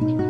Bye.